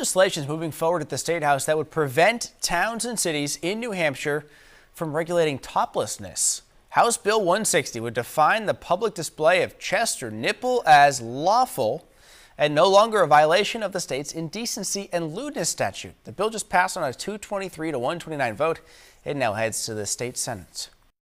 legislation is moving forward at the State House that would prevent towns and cities in New Hampshire from regulating toplessness. House Bill 160 would define the public display of chest or nipple as lawful and no longer a violation of the state's indecency and lewdness statute. The bill just passed on a 223 to 129 vote. It now heads to the state Senate.